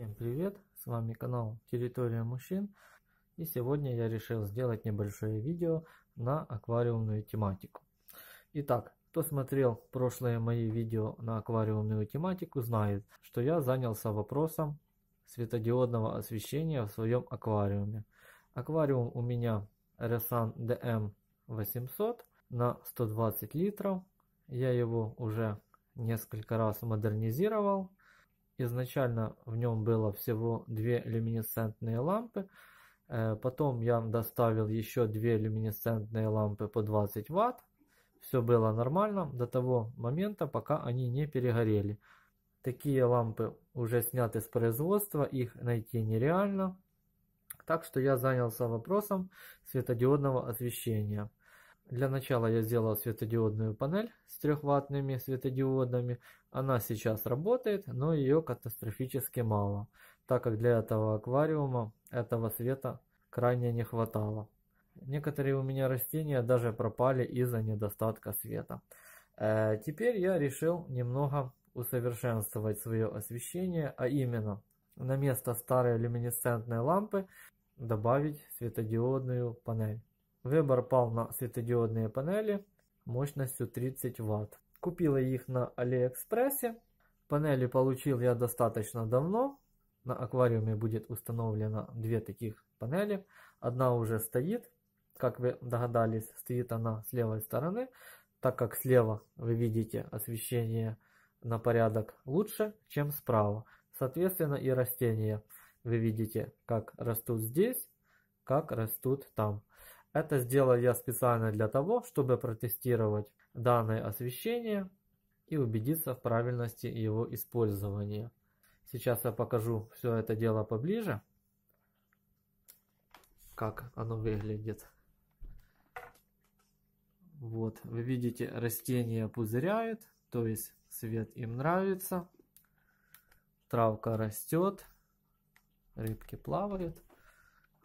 Всем привет! С вами канал Территория мужчин и сегодня я решил сделать небольшое видео на аквариумную тематику. Итак, кто смотрел прошлые мои видео на аквариумную тематику знает, что я занялся вопросом светодиодного освещения в своем аквариуме. Аквариум у меня Resan DM 800 на 120 литров. Я его уже несколько раз модернизировал Изначально в нем было всего две люминесцентные лампы. Э, потом я доставил еще две люминесцентные лампы по 20 Вт. Все было нормально до того момента, пока они не перегорели. Такие лампы уже сняты с производства, их найти нереально. Так что я занялся вопросом светодиодного освещения. Для начала я сделал светодиодную панель с трехваттными светодиодами. Она сейчас работает, но ее катастрофически мало, так как для этого аквариума этого света крайне не хватало. Некоторые у меня растения даже пропали из-за недостатка света. Э, теперь я решил немного усовершенствовать свое освещение, а именно на место старой люминесцентной лампы добавить светодиодную панель. Выбор пал на светодиодные панели мощностью 30 Вт. Купил их на Алиэкспрессе. Панели получил я достаточно давно. На аквариуме будет установлено две таких панели. Одна уже стоит. Как вы догадались, стоит она с левой стороны. Так как слева вы видите освещение на порядок лучше, чем справа. Соответственно и растения вы видите, как растут здесь, как растут там. Это сделал я специально для того, чтобы протестировать данное освещение и убедиться в правильности его использования. Сейчас я покажу все это дело поближе, как оно выглядит. Вот, вы видите, растения пузыряют, то есть свет им нравится. Травка растет, рыбки плавают.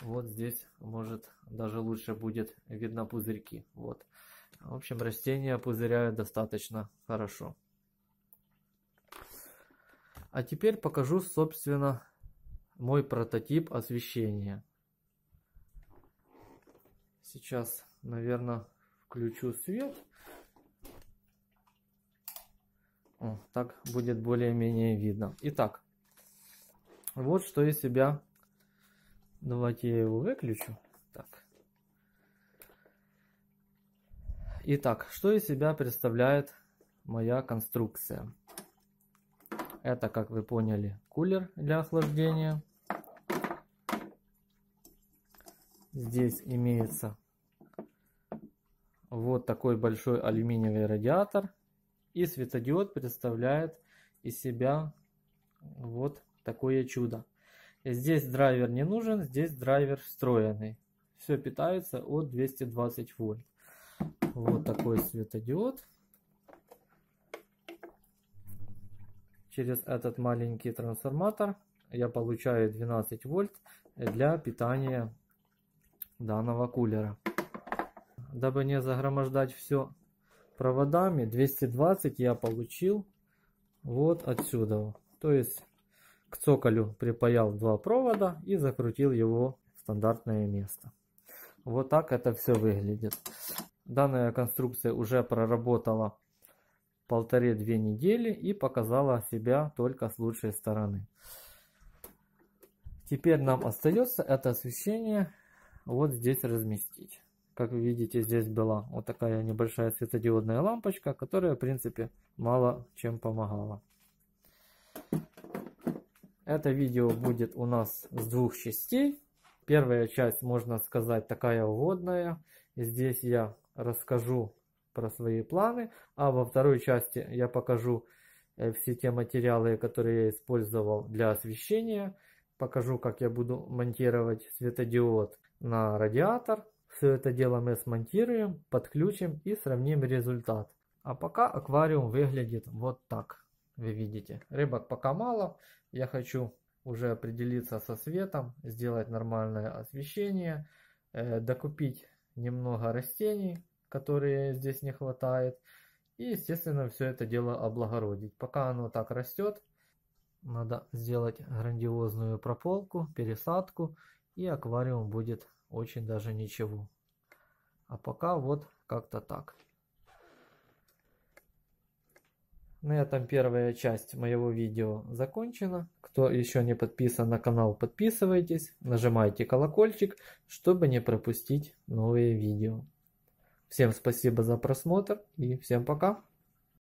Вот здесь может даже лучше будет видно пузырьки. Вот. В общем, растения пузыряют достаточно хорошо. А теперь покажу, собственно, мой прототип освещения. Сейчас, наверное, включу свет. О, так будет более-менее видно. Итак, вот что из себя Давайте я его выключу. Так. Итак, что из себя представляет моя конструкция? Это, как вы поняли, кулер для охлаждения. Здесь имеется вот такой большой алюминиевый радиатор. И светодиод представляет из себя вот такое чудо. Здесь драйвер не нужен, здесь драйвер встроенный. Все питается от 220 вольт. Вот такой светодиод. Через этот маленький трансформатор я получаю 12 вольт для питания данного кулера. Дабы не загромождать все проводами, 220 я получил вот отсюда. То есть к цоколю припаял два провода и закрутил его в стандартное место. Вот так это все выглядит. Данная конструкция уже проработала полторы-две недели и показала себя только с лучшей стороны. Теперь нам остается это освещение вот здесь разместить. Как вы видите, здесь была вот такая небольшая светодиодная лампочка, которая в принципе мало чем помогала. Это видео будет у нас с двух частей. Первая часть, можно сказать, такая вводная. Здесь я расскажу про свои планы. А во второй части я покажу э, все те материалы, которые я использовал для освещения. Покажу, как я буду монтировать светодиод на радиатор. Все это дело мы смонтируем, подключим и сравним результат. А пока аквариум выглядит вот так вы видите. Рыбок пока мало. Я хочу уже определиться со светом, сделать нормальное освещение, э, докупить немного растений, которые здесь не хватает. И, естественно, все это дело облагородить. Пока оно так растет, Надо сделать грандиозную прополку, пересадку, и аквариум будет очень даже ничего. А пока вот как-то так. На этом первая часть моего видео закончена. Кто еще не подписан на канал, подписывайтесь, нажимайте колокольчик, чтобы не пропустить новые видео. Всем спасибо за просмотр и всем пока.